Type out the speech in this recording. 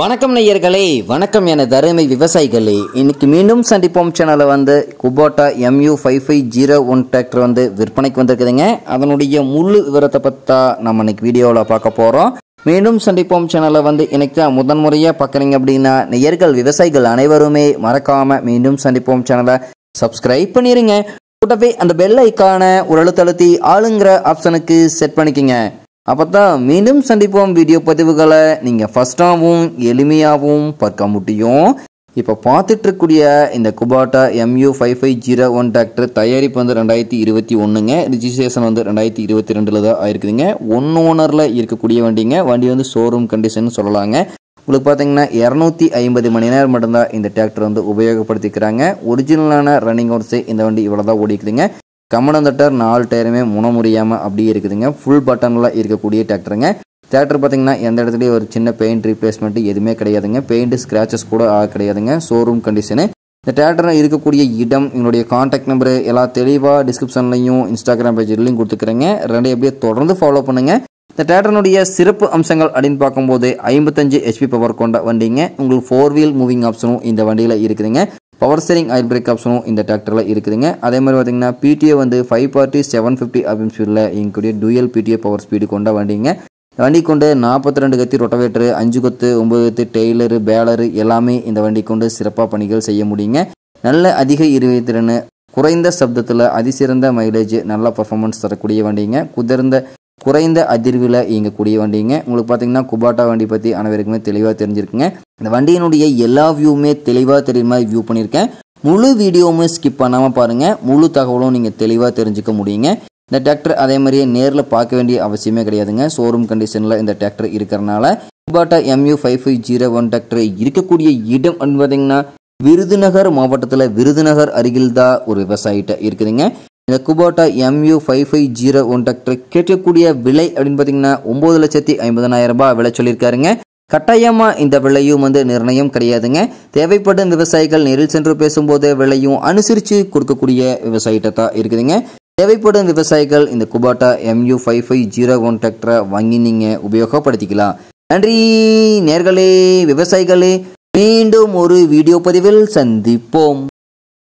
வணக்கம் நேயர்களே வணக்கம் என தருமை விவசாயிகளே. இன்னைக்கு மீண்டும் சந்திப்போம் சேனலில் வந்து Kubota MU five five zero one tractor வந்து விற்பனைக்கு வந்திருக்குதுங்க. அதனுடைய முழு விவரத்தை பற்றா நம்ம இன்னைக்கு வீடியோவில் பார்க்க போகிறோம் மீண்டும் சந்திப்போம் சேனலில் வந்து இன்னைக்கு தான் முதன் முறையாக பார்க்குறீங்க அப்படின்னா நேயர்கள் விவசாயிகள் அனைவருமே மறக்காமல் மீண்டும் சந்திப்போம் சேனலை சப்ஸ்கிரைப் பண்ணிடுங்க கூட்டவே அந்த பெல் ஐக்கான ஒரு அழுத்தழுத்தி ஆளுங்கிற ஆப்ஷனுக்கு செட் பண்ணிக்கோங்க. அப்போ தான் மீண்டும் சந்திப்போம் வீடியோ பதிவுகளை. நீங்கள் ஃபஸ்ட்டாகவும் எளிமையாகவும் பார்க்க முடியும். இப்போ பார்த்துட்டு இருக்கக்கூடிய இந்த Kubota MU five five zero one tractor தயாரிப்பு வந்து ரெண்டாயிரத்தி இருபத்தி ஒன்றுங்க ரிஜிஸ்ட்ரேஷன் வந்து ரெண்டாயிரத்தி இருபத்தி ரெண்டில் தான் ஆயிருக்குதுங்க. ஒன் ஓனரில் இருக்கக்கூடிய வண்டிங்க. வண்டி வந்து ஷோரூம் கண்டிஷன் சொல்லலாங்க. உங்களுக்கு பார்த்தீங்கன்னா இரநூத்தி ஐம்பது மணி நேரம் மட்டும்தான் இந்த டிராக்டர் வந்து உபயோகப்படுத்திக்கிறாங்க. ஒரிஜினலான ரன்னிங் ஹோர்ஸு இந்த வண்டி இவ்வளோ தான் ஓடிக்குதுங்க. கமனந்தட்டர் நாலு டயருமே முனமுறியாமல் அப்படியே இருக்குதுங்க. ஃபுல் பட்டனில் இருக்கக்கூடிய டிராக்டருங்க டிராக்டர் பார்த்தீங்கன்னா எந்த இடத்துலையும் ஒரு சின்ன பெயிண்ட் ரீப்ளேஸ்மெண்ட் எதுவுமே கிடையாதுங்க. பெயிண்ட் ஸ்க்ராச்சஸ் கூட ஆக கிடையாதுங்க. ஷோரூம் கண்டிஷனு இந்த டிராக்டர் இருக்கக்கூடிய இடம் என்னுடைய காண்டாக்ட் நம்பரு எல்லாம் தெளிவாக டிஸ்கிரிப்ஷன்லையும் இன்ஸ்டாகிராம் பேஜ்லையும் கொடுத்துக்கிறேங்க. ரெண்டு எப்படியே தொடர்ந்து ஃபாலோ பண்ணுங்கள் இந்த டிராக்டருடைய சிறப்பு அம்சங்கள் அப்படின்னு பார்க்கும்போது ஐம்பத்தஞ்சு ஹெச்பி பவர் கொண்ட வண்டிங்க. உங்களுக்கு ஃபோர் வீல் மூவிங் ஆப்ஷனும் இந்த வண்டியில் இருக்குதுங்க. பவர் ஸ்டேரிங் ஆயில் பிரேக் ஆப்ஷனும் இந்த டிராக்டரில் இருக்குதுங்க. அதே மாதிரி பார்த்தீங்கன்னா பிடிஏ வந்து ஃபைவ் பார்ட்டி செவன் ஃபிஃப்டி அப்படின்னு ஸ்பீடில் இங்கக்கூடிய டூயல் பிடிஏ பவர் ஸ்பீடு கொண்ட வண்டிங்க. வண்டி கொண்டு நாற்பத்தி ரெண்டு கத்தி ரொட்டவேட்டரு அஞ்சு கொத்து ஒம்பது கத்து டெய்லரு பேலரு எல்லாமே இந்த வண்டி கொண்டு சிறப்பாக பணிகள் செய்ய முடியுங்க. நல்ல அதிக இருவை திறன் குறைந்த சப்தத்தில் அதிசிறந்த மைலேஜ் நல்ல பர்ஃபார்மன்ஸ் தரக்கூடிய வண்டிங்க. குதிர்ந்த குறைந்த அதிர்வில் இயங்கக்கூடிய வண்டிங்க. உங்களுக்கு பார்த்தீங்கன்னா குபாட்டா வண்டி பற்றி அனைவருக்குமே தெளிவாக தெரிஞ்சிருக்குங்க. இந்த வண்டியினுடைய எல்லா வியூவுமே தெளிவாக தெரியுற மாதிரி வியூ பண்ணியிருக்கேன். முழு வீடியோவுமே ஸ்கிப் பண்ணாமல் பாருங்கள் முழு தகவலும் நீங்கள் தெளிவாக தெரிஞ்சுக்க முடியுங்க. இந்த டிராக்டர் அதே மாதிரியே நேரில் பார்க்க வேண்டிய அவசியமே கிடையாதுங்க. ஷோரூம் கண்டிஷனில் இந்த டிராக்டர் இருக்கிறனால. Kubota MU five five zero one tractor இருக்கக்கூடிய இடம் அப்படின்னு பார்த்தீங்கன்னா விருதுநகர் மாவட்டத்தில் விருதுநகர் அருகில் தான் ஒரு விவசாயிட்ட இருக்குதுங்க. இந்த Kubota MU five five zero one tractor கேட்கக்கூடிய விலை அப்படின்னு பார்த்தீங்கன்னா ஒம்பது லட்சத்தி ஐம்பதனாயிரம் ரூபாய் விலை சொல்லியிருக்காருங்க. கட்டாயமாக இந்த விலையும் வந்து நிர்ணயம் கிடையாதுங்க. தேவைப்படும் விவசாயிகள் நேரில் சென்று பேசும்போது விலையும் அனுசரித்து கொடுக்கக்கூடிய விவசாயிகிட்ட தான் இருக்குதுங்க. தேவைப்படும் விவசாயிகள் இந்த Kubota MU five five zero one டிராக்டரை வாங்கி நீங்கள் உபயோகப்படுத்திக்கலாம். நன்றி நேர்களே விவசாயிகளே. மீண்டும் ஒரு வீடியோ பதிவில் சந்திப்போம்.